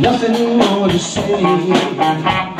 Nothing more to say.